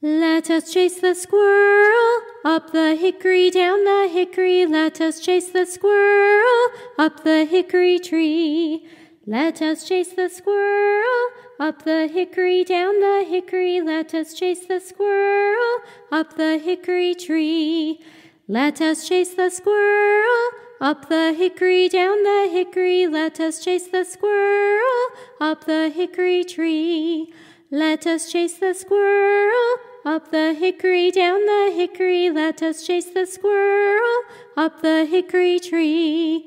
Let us chase the squirrel up the hickory, down the hickory. Let us chase the squirrel up the hickory tree. Let us chase the squirrel up the hickory, down the hickory. Let us chase the squirrel up the hickory tree. Let us chase the squirrel up the hickory, down the hickory. Let us chase the squirrel up the hickory tree. Let us chase the squirrel up the hickory, down the hickory. Let us chase the squirrel up the hickory tree.